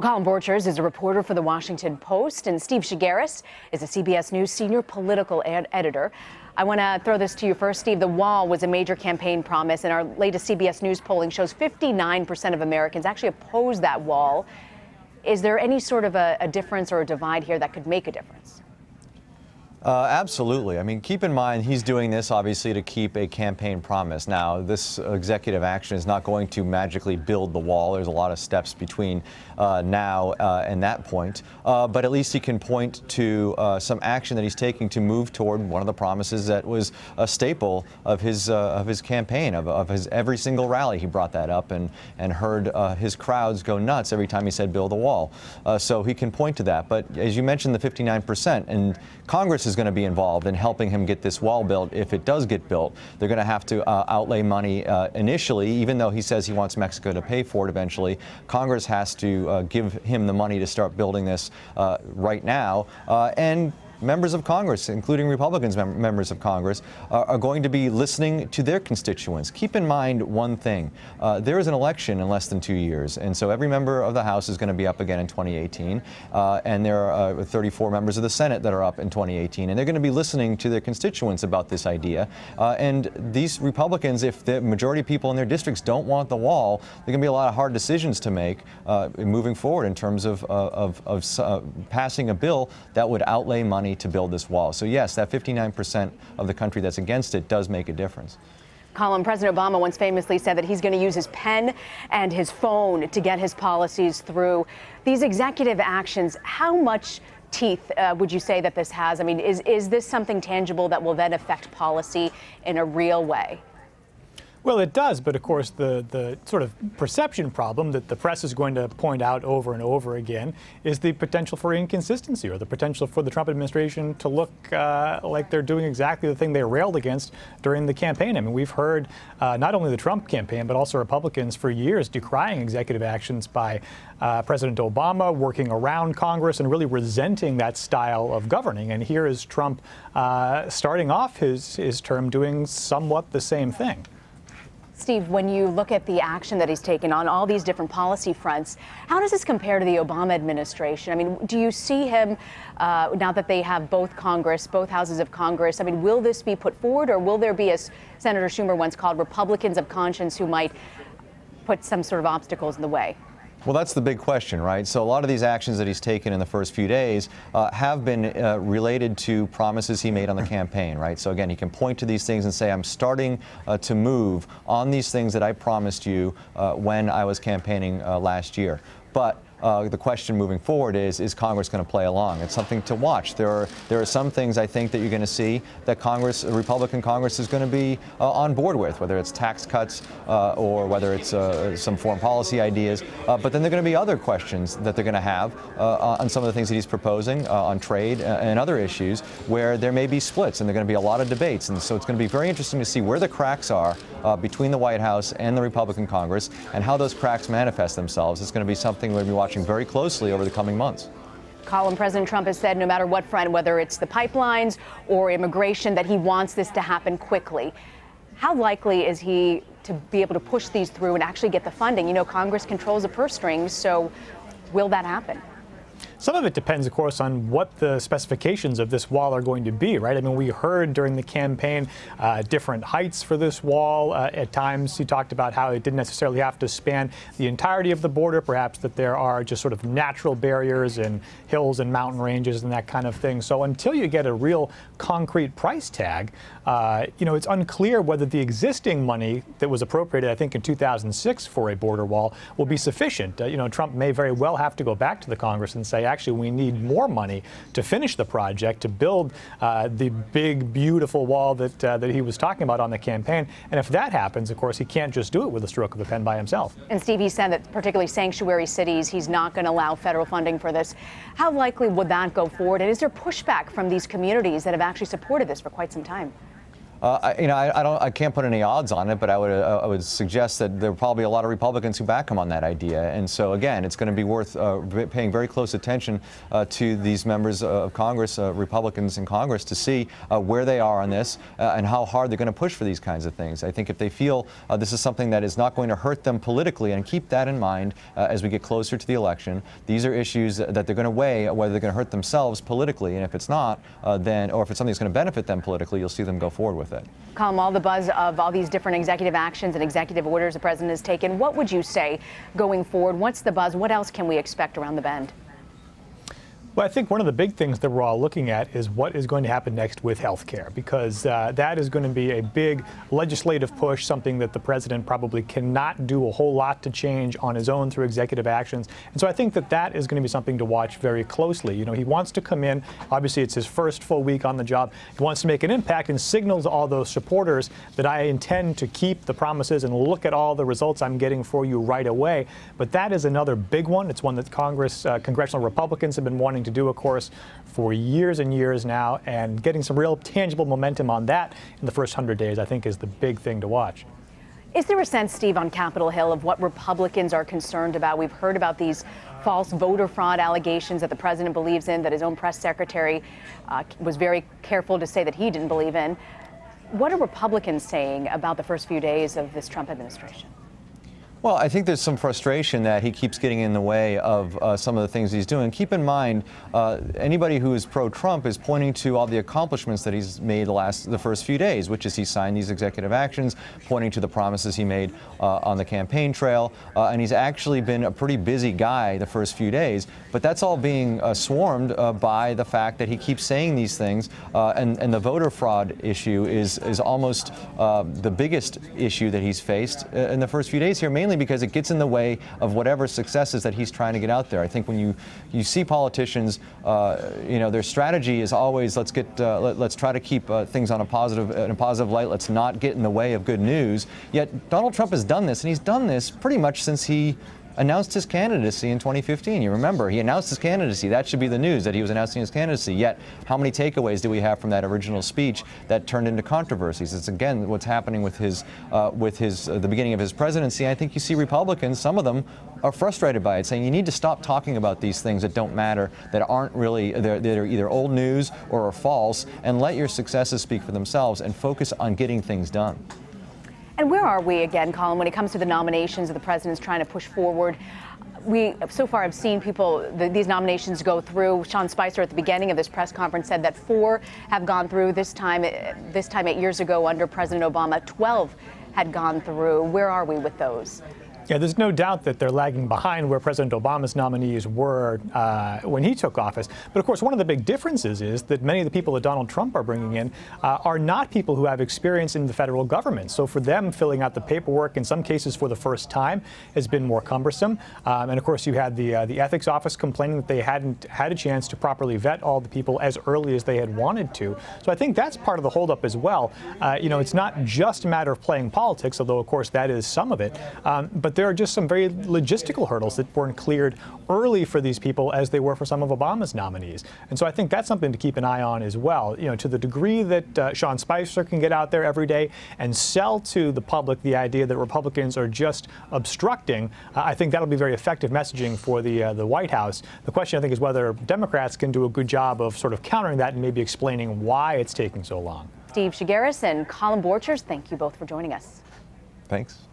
Callum Borchers is a reporter for the Washington Post, and Steve Chaggaris is a CBS News senior political ed editor. I want to throw this to you first, Steve. The wall was a major campaign promise, and our latest CBS News polling shows 59% of Americans actually oppose that wall. Is there any sort of a, a difference or a divide here that could make a difference? Uh, absolutely. I mean, keep in mind he's doing this obviously to keep a campaign promise. Now, this executive action is not going to magically build the wall. There's a lot of steps between uh, now uh, and that point. Uh, but at least he can point to uh, some action that he's taking to move toward one of the promises that was a staple of his uh, of his campaign, of, of, his every single rally. He brought that up and and heard his crowds go nuts every time he said build a wall. so he can point to that. But as you mentioned, the 59 percent and Congress is going to be involved in helping him get this wall built. If it does get built, they're going to have to uh, outlay money uh, initially, even though he says he wants Mexico to pay for it eventually. Congress has to uh, give him the money to start building this uh, right now. Uh, and members of Congress, including Republicans mem members of Congress, are going to be listening to their constituents. Keep in mind one thing. Uh, there is an election in less than two years, and so every member of the House is going to be up again in 2018, uh, and there are uh, 34 members of the Senate that are up in 2018, and they're going to be listening to their constituents about this idea. Uh, and these Republicans, if the majority of people in their districts don't want the wall, there are going to be a lot of hard decisions to make uh, moving forward in terms of, of, of passing a bill that would outlay money money to build this wall. So yes, that 59% of the country that's against it does make a difference. Callum, President Obama once famously said that he's going to use his pen and his phone to get his policies through. These executive actions, how much teeth uh, would you say that this has? I mean, is, is this something tangible that will then affect policy in a real way? Well, it does, but of course, the, the sort of perception problem that the press is going to point out over and over again is the potential for inconsistency or the potential for the Trump administration to look uh, like they're doing exactly the thing they railed against during the campaign. I mean, we've heard uh, not only the Trump campaign, but also Republicans for years decrying executive actions by uh, President Obama, working around Congress and really resenting that style of governing. And here is Trump uh, starting off his, his term doing somewhat the same thing. Steve, when you look at the action that he's taken on all these different policy fronts, how does this compare to the Obama administration? I mean, do you see him, uh, now that they have both Congress, both houses of Congress, I mean, will this be put forward or will there be, as Senator Schumer once called, Republicans of conscience who might put some sort of obstacles in the way? Well, that's the big question, right? So a lot of these actions that he's taken in the first few days uh, have been uh, related to promises he made on the campaign, right? So again, he can point to these things and say, I'm starting uh, to move on these things that I promised you uh, when I was campaigning uh, last year. But uh, the question moving forward is, is Congress going to play along? It's something to watch. There are, there are some things I think that you're going to see that Congress, Republican Congress is going to be uh, on board with, whether it's tax cuts uh, or whether it's uh, some foreign policy ideas. Uh, but then there are going to be other questions that they're going to have uh, on some of the things that he's proposing on trade and other issues where there may be splits and there are going to be a lot of debates. And so it's going to be very interesting to see where the cracks are between the White House and the Republican Congress and how those cracks manifest themselves. It's going to be something we're going to be watching watching very closely over the coming months. Callum, President Trump has said no matter what front, whether it's the pipelines or immigration, that he wants this to happen quickly. How likely is he to be able to push these through and actually get the funding? You know, Congress controls the purse strings, so will that happen? Some of it depends, of course, on what the specifications of this wall are going to be, right? I mean, we heard during the campaign uh, different heights for this wall. Uh, at times, he talked about how it didn't necessarily have to span the entirety of the border, perhaps that there are just sort of natural barriers and hills and mountain ranges and that kind of thing. So until you get a real concrete price tag, uh, you know, it's unclear whether the existing money that was appropriated, I think, in 2006 for a border wall will be sufficient. Uh, you know, Trump may very well have to go back to the Congress and say, actually we need more money to finish the project, to build uh, the big, beautiful wall that, uh, that he was talking about on the campaign. And if that happens, of course, he can't just do it with a stroke of a pen by himself. And Steve, he said that particularly sanctuary cities, he's not going to allow federal funding for this. How likely would that go forward? And is there pushback from these communities that have actually supported this for quite some time? Uh, I, you know, I, I, don't. I can't put any odds on it, but I would. Uh, I would suggest that there are probably a lot of Republicans who back him on that idea. And so, again, it's going to be worth uh, paying very close attention uh, to these members of Congress, uh, Republicans in Congress, to see where they are on this and how hard they're going to push for these kinds of things. I think if they feel this is something that is not going to hurt them politically, and keep that in mind as we get closer to the election, these are issues that they're going to weigh whether they're going to hurt themselves politically, and if it's not, then, or if it's something that's going to benefit them politically, you'll see them go forward with with it. Calm all the buzz of all these different executive actions and executive orders the president has taken. What would you say going forward? What's the buzz? What else can we expect around the bend? Well, I think one of the big things that we're all looking at is what is going to happen next with health care, because uh, that is going to be a big legislative push, something that the president probably cannot do a whole lot to change on his own through executive actions. And so I think that that is going to be something to watch very closely. You know, he wants to come in, obviously it's his first full week on the job. He wants to make an impact and signal to all those supporters that I intend to keep the promises and look at all the results I'm getting for you right away. But that is another big one. It's one that Congress, uh, congressional Republicans have been wanting to do, a course, for years and years now, and getting some real tangible momentum on that in the first 100 days, I think, is the big thing to watch. Is there a sense, Steve, on Capitol Hill of what Republicans are concerned about? We've heard about these false voter fraud allegations that the president believes in, that his own press secretary uh, was very careful to say that he didn't believe in. What are Republicans saying about the first few days of this Trump administration? Well, I think there's some frustration that he keeps getting in the way of uh, some of the things he's doing. Keep in mind, uh, anybody who is pro-Trump is pointing to all the accomplishments that he's made the last the first few days, which is he signed these executive actions, pointing to the promises he made uh, on the campaign trail, uh, and he's actually been a pretty busy guy the first few days. But that's all being uh, swarmed uh, by the fact that he keeps saying these things, and, and the voter fraud issue is is almost the biggest issue that he's faced in the first few days here, mainly mainly because it gets in the way of whatever successes that he's trying to get out there. I think when you, you see politicians, uh, you know, their strategy is always let's get uh, let, us try to keep uh, things on a positive in a positive light. Let's not get in the way of good news. Yet Donald Trump has done this, and he's done this pretty much since he announced his candidacy in 2015. You remember, he announced his candidacy. That should be the news that he was announcing his candidacy. Yet, how many takeaways do we have from that original speech that turned into controversies? It's again what's happening with his, uh, with his, uh, the beginning of his presidency. I think you see Republicans, some of them are frustrated by it, saying you need to stop talking about these things that don't matter, that aren't really, that are either old news or are false, and let your successes speak for themselves and focus on getting things done. And where are we again, Callum, when it comes to the nominations that the president's trying to push forward? we so far have seen people the, these nominations go through. Sean Spicer at the beginning of this press conference said that four have gone through this time. Eh, this time eight years ago under President Obama, 12 had gone through. Where are we with those? Yeah, there's no doubt that they're lagging behind where President Obama's nominees were uh, when he took office. But of course, one of the big differences is that many of the people that Donald Trump are bringing in uh, are not people who have experience in the federal government. So for them, filling out the paperwork, in some cases for the first time, has been more cumbersome. Um, and of course, you had the uh, the ethics office complaining that they hadn't had a chance to properly vet all the people as early as they had wanted to. So I think that's part of the holdup as well. Uh, you know, it's not just a matter of playing politics, although of course that is some of it. Um, but there are just some very logistical hurdles that weren't cleared early for these people as they were for some of Obama's nominees. And so I think that's something to keep an eye on as well. You know, to the degree that uh, Sean Spicer can get out there every day and sell to the public the idea that Republicans are just obstructing, uh, I think that'll be very effective messaging for the uh, the White House. The question I think is whether Democrats can do a good job of sort of countering that and maybe explaining why it's taking so long. Steve Chaggaris and Callum Borchers, thank you both for joining us. Thanks.